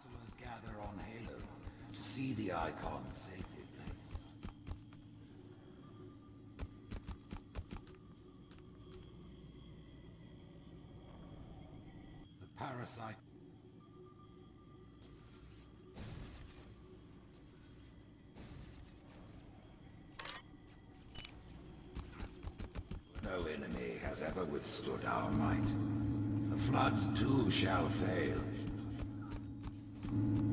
counselors gather on Halo to see the icon safely placed. The parasite No enemy has ever withstood our might. The flood too shall fail. Thank you.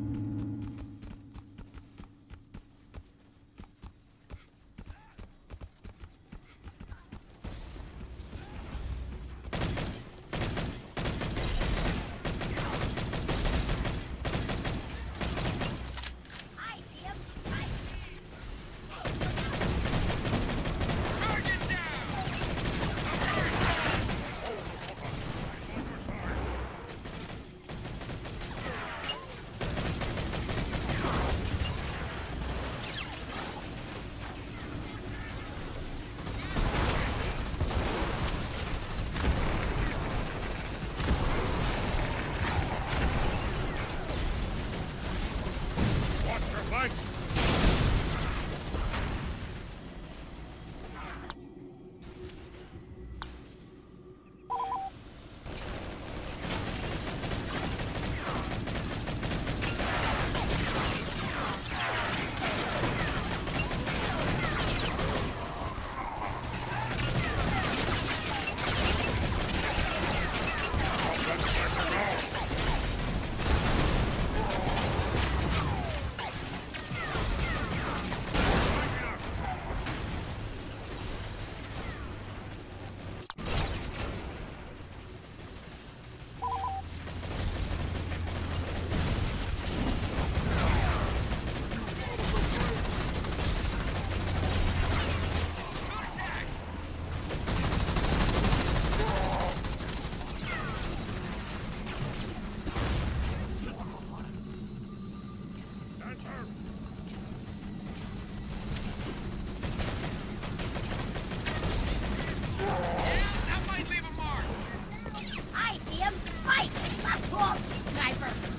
Sniper!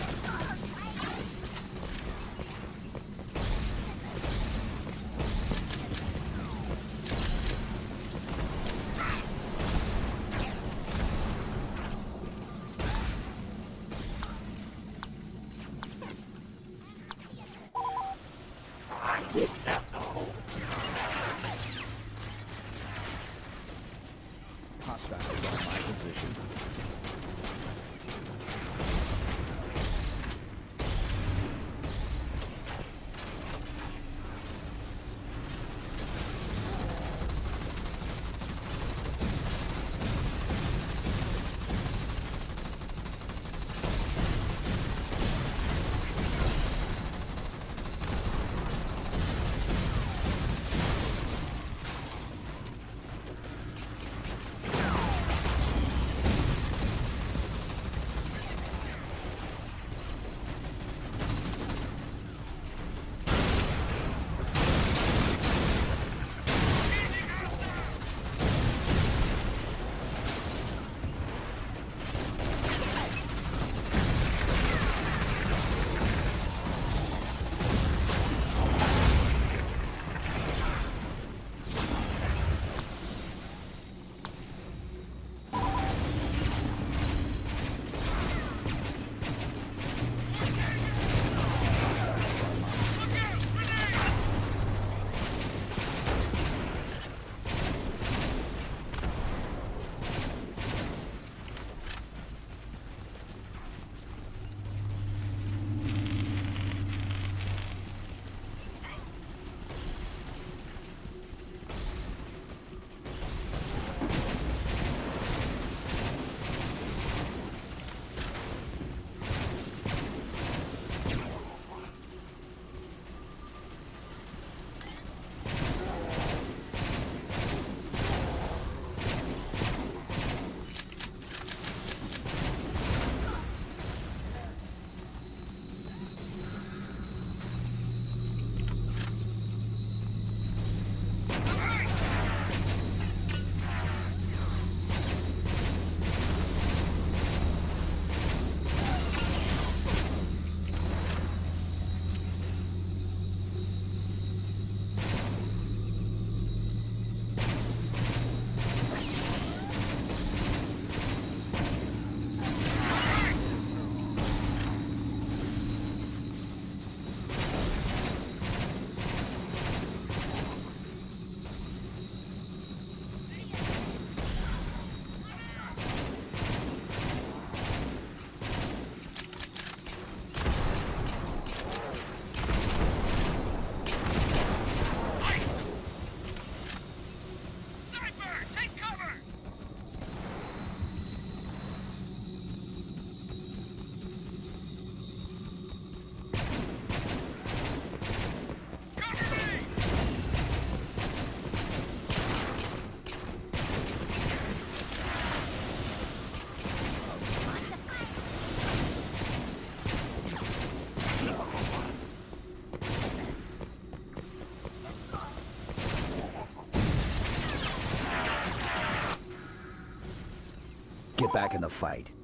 Get back in the fight.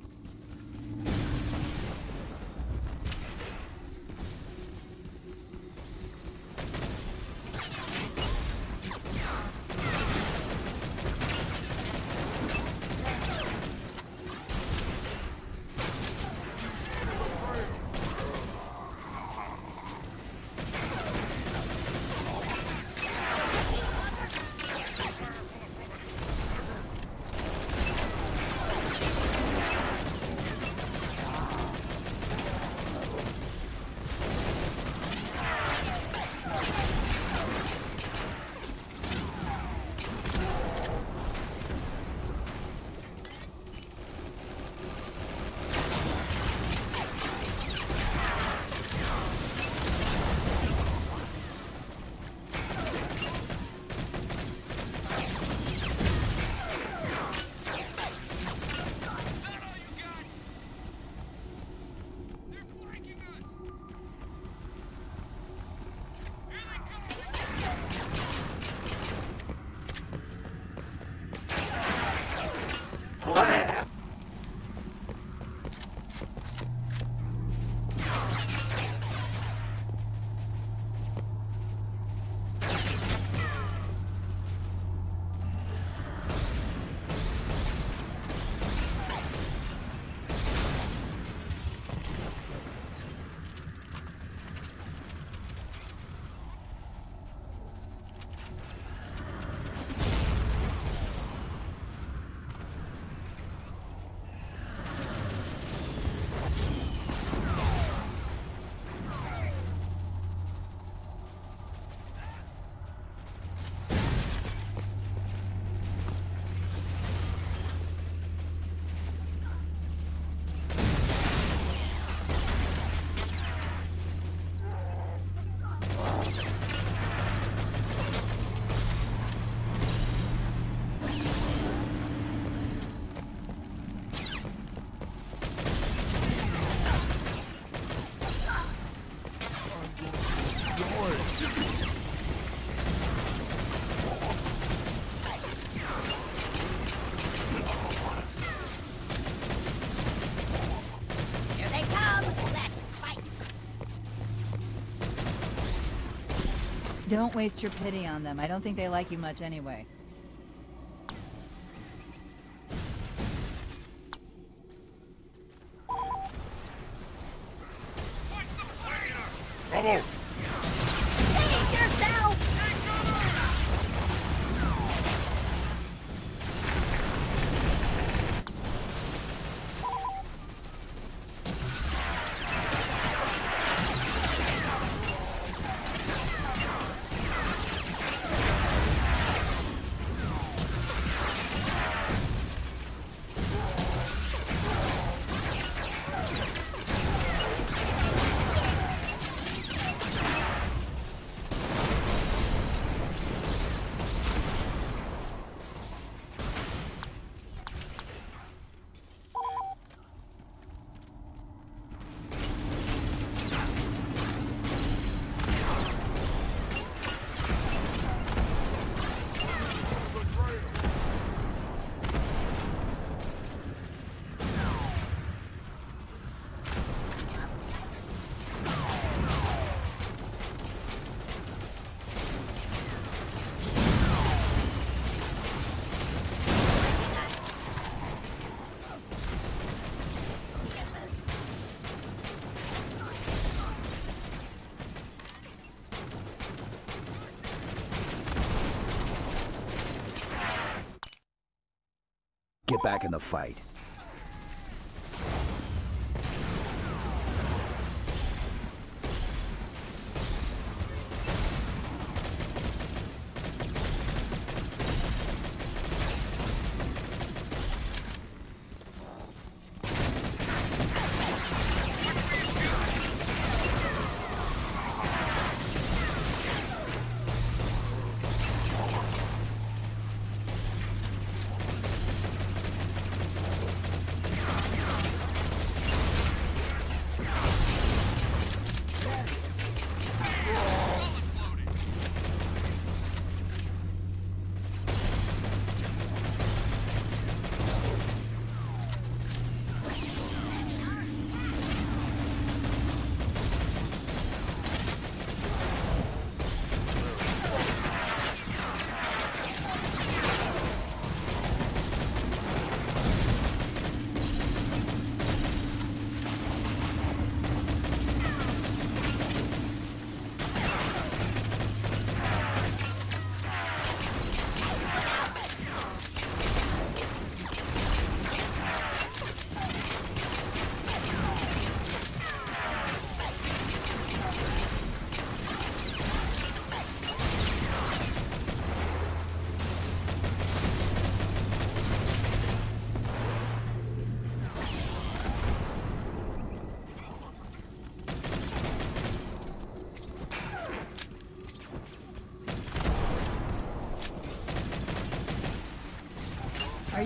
Don't waste your pity on them. I don't think they like you much anyway. Back in the fight.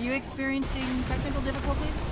you experiencing technical difficulties?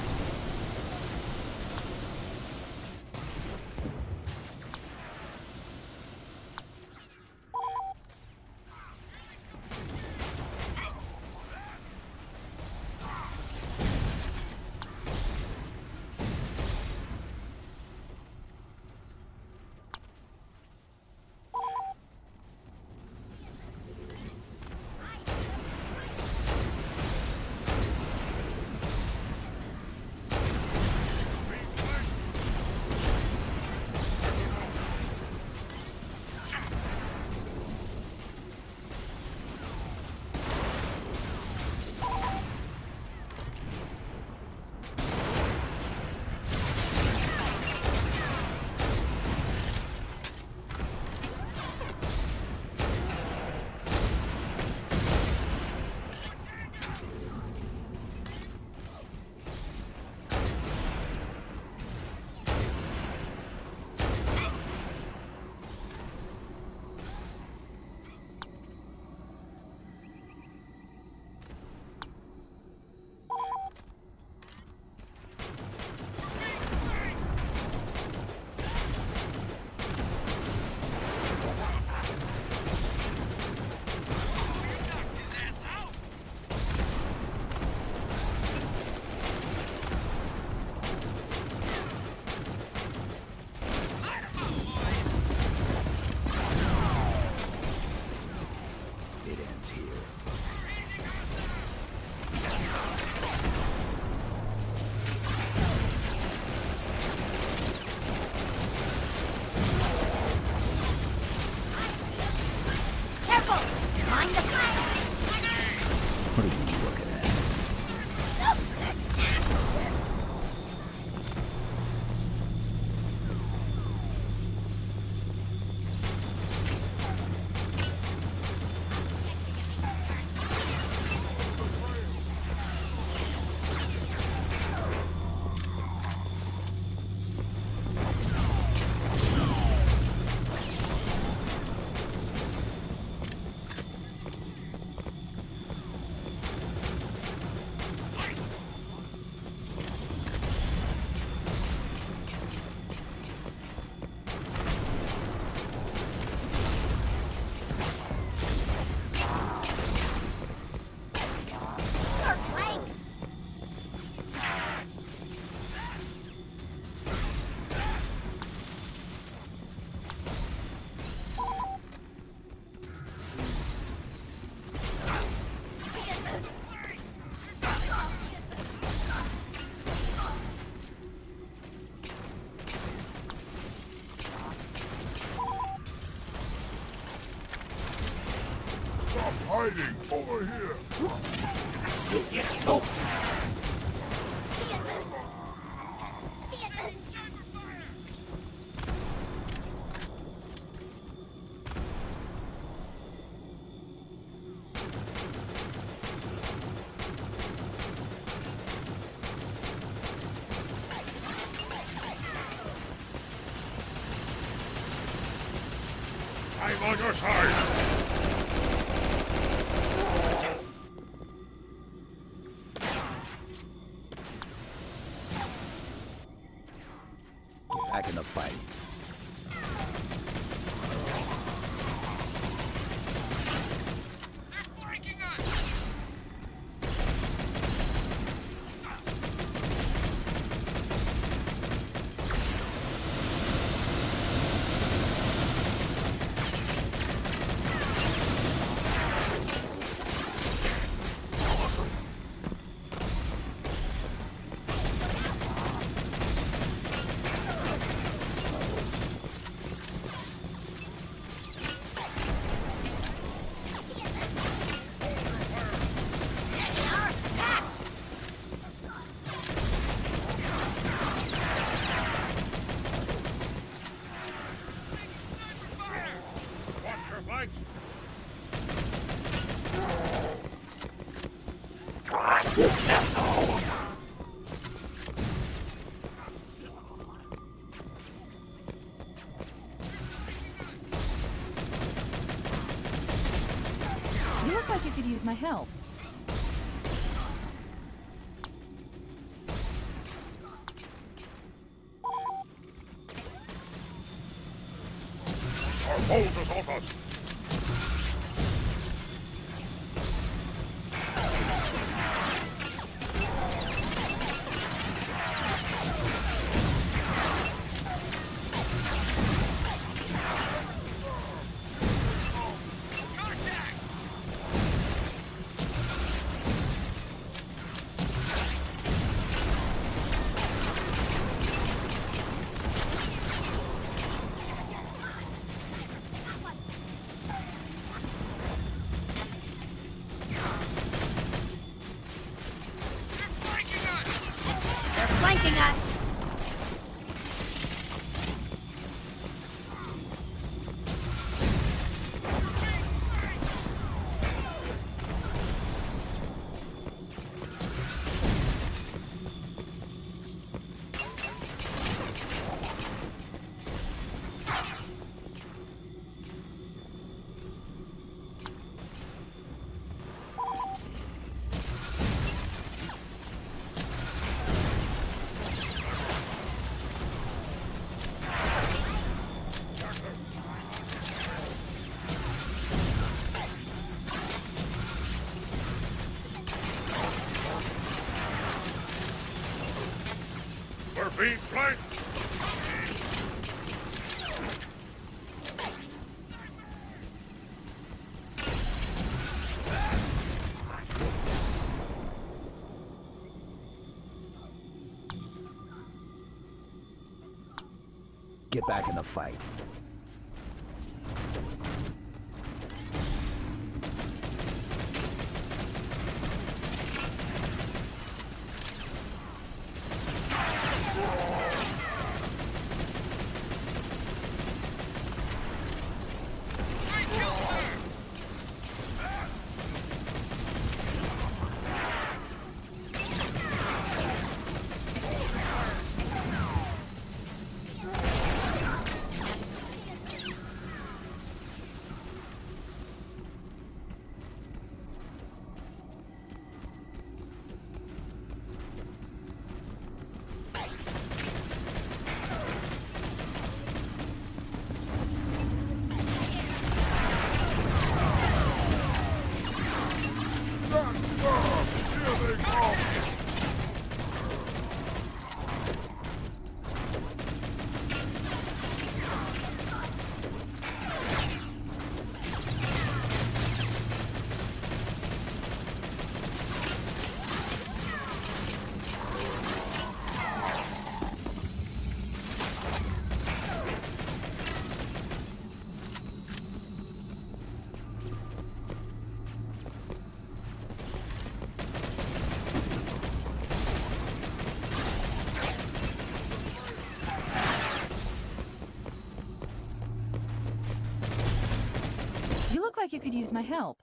hiding over here. Yes, go. I'm on your side! Our foes assault us! They're flanking Get back in the fight. Like you could use my help.